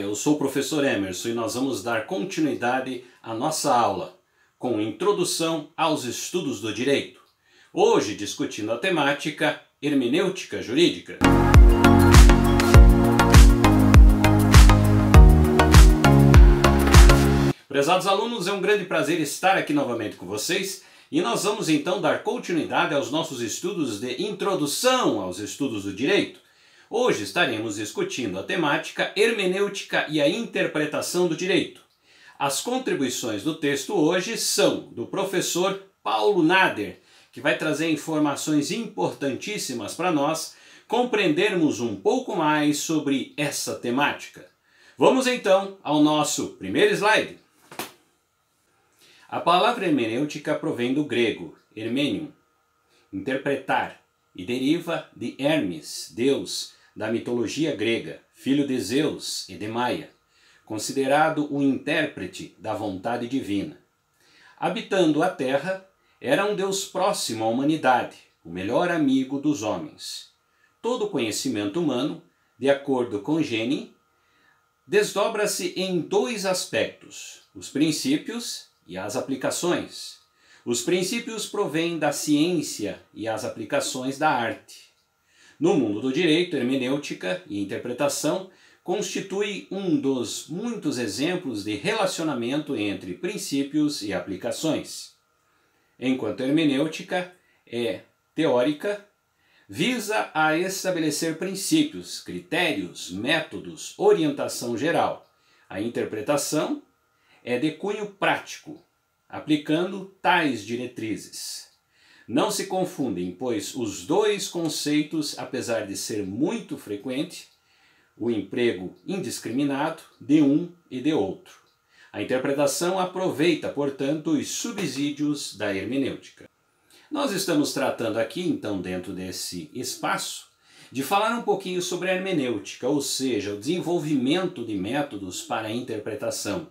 eu sou o professor Emerson e nós vamos dar continuidade à nossa aula com introdução aos estudos do direito. Hoje discutindo a temática hermenêutica jurídica. Prezados alunos, é um grande prazer estar aqui novamente com vocês e nós vamos então dar continuidade aos nossos estudos de introdução aos estudos do direito. Hoje estaremos discutindo a temática hermenêutica e a interpretação do direito. As contribuições do texto hoje são do professor Paulo Nader, que vai trazer informações importantíssimas para nós compreendermos um pouco mais sobre essa temática. Vamos então ao nosso primeiro slide. A palavra hermenêutica provém do grego hermenium, interpretar, e deriva de Hermes, deus da mitologia grega, filho de Zeus e de Maia, considerado o intérprete da vontade divina. Habitando a terra, era um deus próximo à humanidade, o melhor amigo dos homens. Todo conhecimento humano, de acordo com Gene, desdobra-se em dois aspectos: os princípios e as aplicações. Os princípios provêm da ciência e as aplicações da arte. No mundo do direito, hermenêutica e interpretação constitui um dos muitos exemplos de relacionamento entre princípios e aplicações. Enquanto hermenêutica é teórica, visa a estabelecer princípios, critérios, métodos, orientação geral. A interpretação é de cunho prático, aplicando tais diretrizes. Não se confundem, pois os dois conceitos, apesar de ser muito frequente, o emprego indiscriminado de um e de outro. A interpretação aproveita, portanto, os subsídios da hermenêutica. Nós estamos tratando aqui, então, dentro desse espaço, de falar um pouquinho sobre a hermenêutica, ou seja, o desenvolvimento de métodos para a interpretação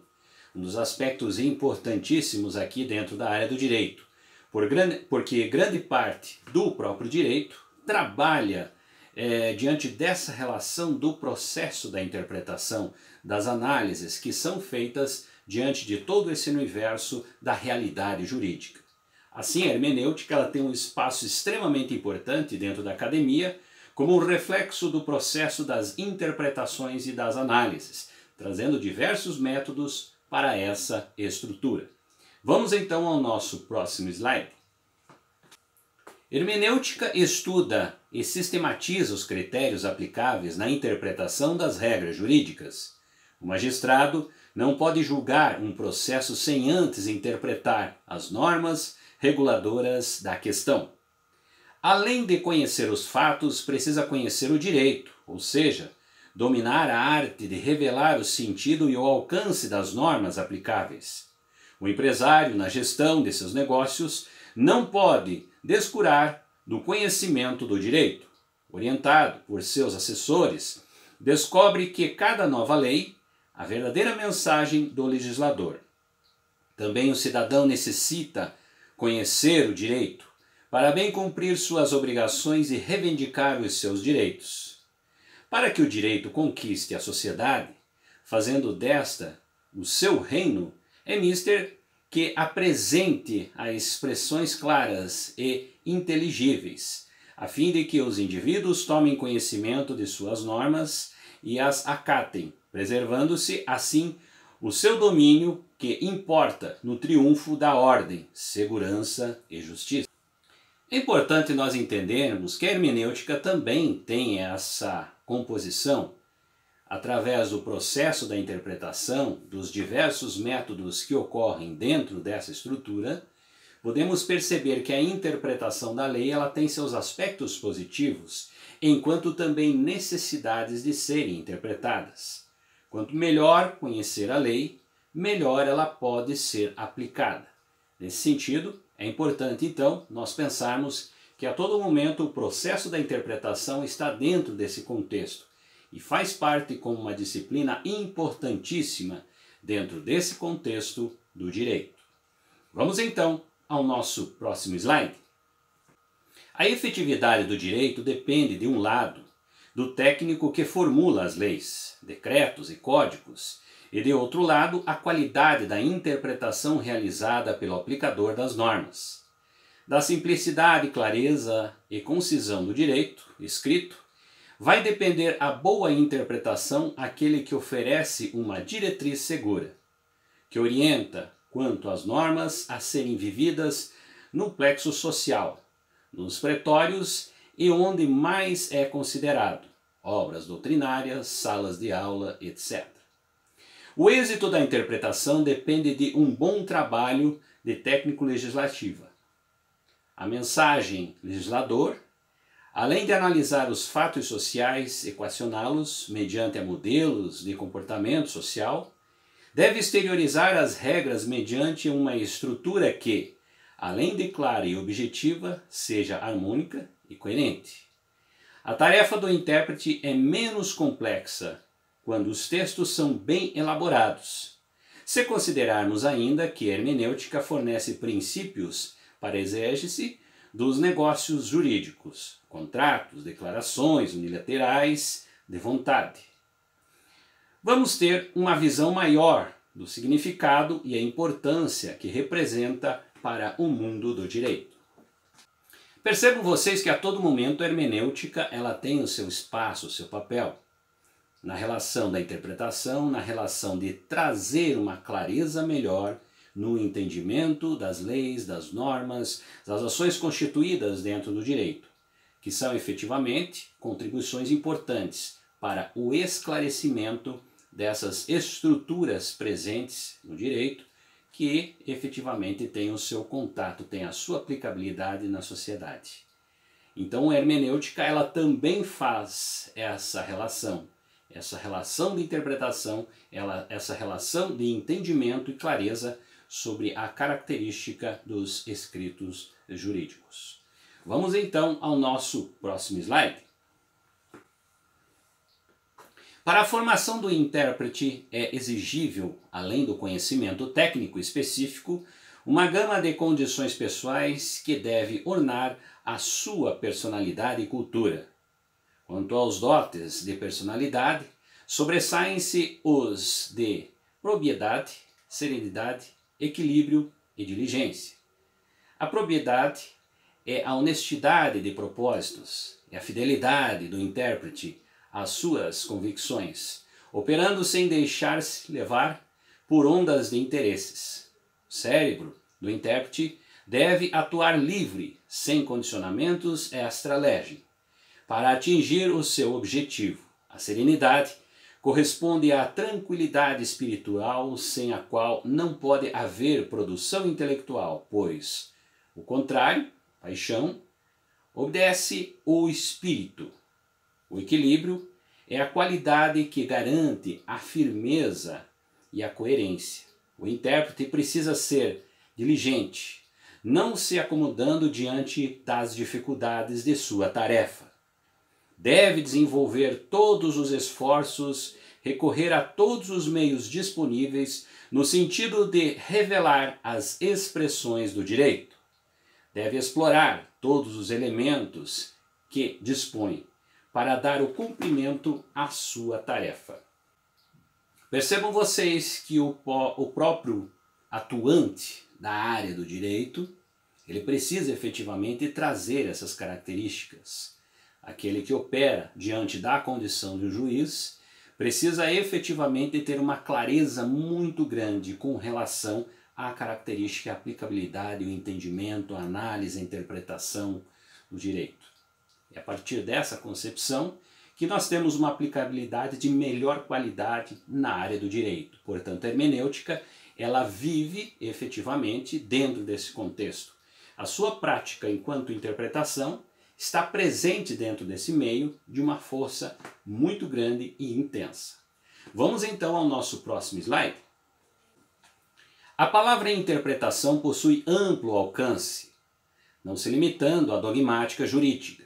um dos aspectos importantíssimos aqui dentro da área do direito, por grande, porque grande parte do próprio direito trabalha é, diante dessa relação do processo da interpretação, das análises que são feitas diante de todo esse universo da realidade jurídica. Assim, a hermenêutica ela tem um espaço extremamente importante dentro da academia, como um reflexo do processo das interpretações e das análises, trazendo diversos métodos para essa estrutura. Vamos então ao nosso próximo slide. Hermenêutica estuda e sistematiza os critérios aplicáveis na interpretação das regras jurídicas. O magistrado não pode julgar um processo sem antes interpretar as normas reguladoras da questão. Além de conhecer os fatos, precisa conhecer o direito, ou seja, dominar a arte de revelar o sentido e o alcance das normas aplicáveis. O empresário, na gestão de seus negócios, não pode descurar do conhecimento do direito. Orientado por seus assessores, descobre que cada nova lei a verdadeira mensagem do legislador. Também o cidadão necessita conhecer o direito para bem cumprir suas obrigações e reivindicar os seus direitos. Para que o direito conquiste a sociedade, fazendo desta o seu reino, é mister que apresente as expressões claras e inteligíveis, a fim de que os indivíduos tomem conhecimento de suas normas e as acatem, preservando-se assim o seu domínio que importa no triunfo da ordem, segurança e justiça. É importante nós entendermos que a hermenêutica também tem essa composição, através do processo da interpretação dos diversos métodos que ocorrem dentro dessa estrutura, podemos perceber que a interpretação da lei ela tem seus aspectos positivos, enquanto também necessidades de serem interpretadas. Quanto melhor conhecer a lei, melhor ela pode ser aplicada. Nesse sentido, é importante então nós pensarmos que a todo momento o processo da interpretação está dentro desse contexto e faz parte como uma disciplina importantíssima dentro desse contexto do direito. Vamos então ao nosso próximo slide. A efetividade do direito depende, de um lado, do técnico que formula as leis, decretos e códigos, e de outro lado, a qualidade da interpretação realizada pelo aplicador das normas. Da simplicidade, clareza e concisão do direito escrito, vai depender a boa interpretação aquele que oferece uma diretriz segura, que orienta quanto às normas a serem vividas no plexo social, nos pretórios e onde mais é considerado, obras doutrinárias, salas de aula, etc. O êxito da interpretação depende de um bom trabalho de técnico legislativa. A mensagem legislador, além de analisar os fatos sociais, equacioná-los mediante modelos de comportamento social, deve exteriorizar as regras mediante uma estrutura que, além de clara e objetiva, seja harmônica e coerente. A tarefa do intérprete é menos complexa quando os textos são bem elaborados. Se considerarmos ainda que a hermenêutica fornece princípios para exégese dos negócios jurídicos, contratos, declarações unilaterais de vontade. Vamos ter uma visão maior do significado e a importância que representa para o mundo do direito. Percebam vocês que a todo momento a hermenêutica ela tem o seu espaço, o seu papel na relação da interpretação, na relação de trazer uma clareza melhor no entendimento das leis, das normas, das ações constituídas dentro do direito, que são efetivamente contribuições importantes para o esclarecimento dessas estruturas presentes no direito que efetivamente tem o seu contato, tem a sua aplicabilidade na sociedade. Então a hermenêutica ela também faz essa relação, essa relação de interpretação, ela, essa relação de entendimento e clareza sobre a característica dos escritos jurídicos. Vamos então ao nosso próximo slide. Para a formação do intérprete é exigível, além do conhecimento técnico específico, uma gama de condições pessoais que deve ornar a sua personalidade e cultura. Quanto aos dotes de personalidade, sobressaem-se os de propriedade, serenidade, equilíbrio e diligência. A propriedade é a honestidade de propósitos, é a fidelidade do intérprete às suas convicções, operando sem deixar-se levar por ondas de interesses. O cérebro do intérprete deve atuar livre, sem condicionamentos extra-legem, para atingir o seu objetivo. A serenidade corresponde à tranquilidade espiritual sem a qual não pode haver produção intelectual, pois o contrário, paixão, obedece o espírito, o equilíbrio é a qualidade que garante a firmeza e a coerência. O intérprete precisa ser diligente, não se acomodando diante das dificuldades de sua tarefa. Deve desenvolver todos os esforços, recorrer a todos os meios disponíveis no sentido de revelar as expressões do direito. Deve explorar todos os elementos que dispõe para dar o cumprimento à sua tarefa. Percebam vocês que o, o próprio atuante da área do direito, ele precisa efetivamente trazer essas características. Aquele que opera diante da condição um juiz precisa efetivamente ter uma clareza muito grande com relação à característica, a aplicabilidade, o entendimento, a análise, a interpretação do direito. É a partir dessa concepção que nós temos uma aplicabilidade de melhor qualidade na área do direito. Portanto, a hermenêutica, ela vive efetivamente dentro desse contexto. A sua prática enquanto interpretação está presente dentro desse meio de uma força muito grande e intensa. Vamos então ao nosso próximo slide. A palavra interpretação possui amplo alcance, não se limitando à dogmática jurídica.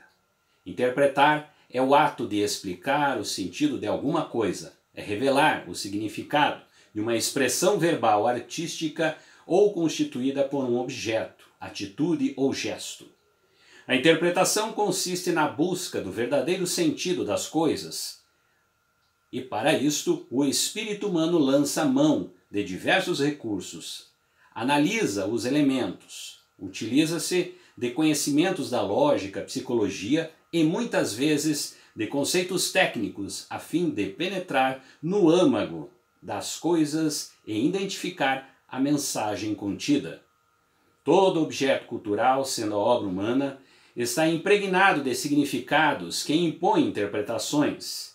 Interpretar é o ato de explicar o sentido de alguma coisa, é revelar o significado de uma expressão verbal artística ou constituída por um objeto, atitude ou gesto. A interpretação consiste na busca do verdadeiro sentido das coisas. E para isto, o espírito humano lança mão de diversos recursos, analisa os elementos, utiliza-se de conhecimentos da lógica, psicologia e muitas vezes de conceitos técnicos a fim de penetrar no âmago das coisas e identificar a mensagem contida. Todo objeto cultural, sendo a obra humana, está impregnado de significados que impõem interpretações.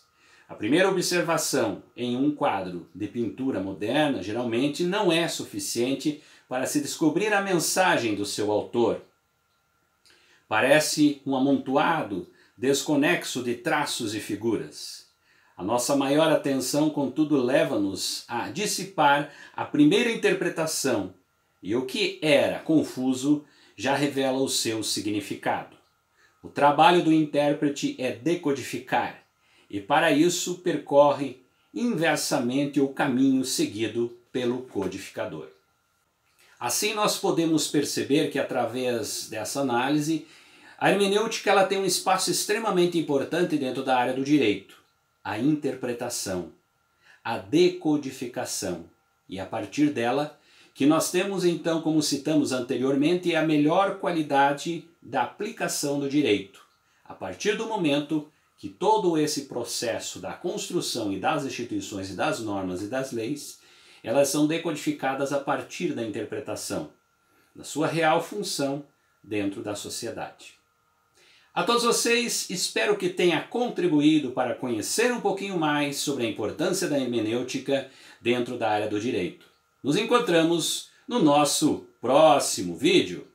A primeira observação em um quadro de pintura moderna geralmente não é suficiente para se descobrir a mensagem do seu autor. Parece um amontoado desconexo de traços e figuras. A nossa maior atenção, contudo, leva-nos a dissipar a primeira interpretação, e o que era confuso já revela o seu significado. O trabalho do intérprete é decodificar, e para isso percorre inversamente o caminho seguido pelo codificador. Assim nós podemos perceber que através dessa análise, a hermenêutica ela tem um espaço extremamente importante dentro da área do direito a interpretação, a decodificação. E a partir dela, que nós temos então, como citamos anteriormente, a melhor qualidade da aplicação do direito. A partir do momento que todo esse processo da construção e das instituições e das normas e das leis, elas são decodificadas a partir da interpretação, da sua real função dentro da sociedade. A todos vocês, espero que tenha contribuído para conhecer um pouquinho mais sobre a importância da hermenêutica dentro da área do direito. Nos encontramos no nosso próximo vídeo.